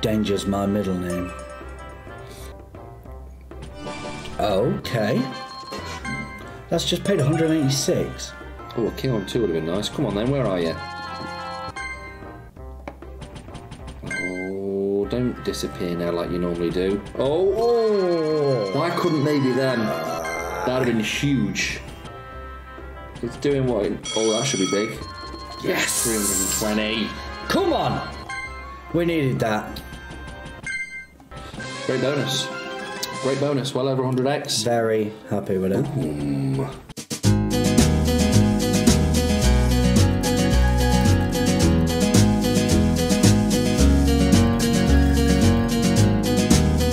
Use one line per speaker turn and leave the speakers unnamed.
Danger's my middle name. Okay. That's just paid 186.
Oh, a king on two would have been nice. Come on then, where are you? Oh, don't disappear now like you normally do. Oh,
Oh!
why couldn't they be them? That'd have been huge. It's doing what? Oh, that should be big. Yes, 320.
Come on! We needed that.
Great bonus. Great bonus. Well over 100x.
Very happy with it.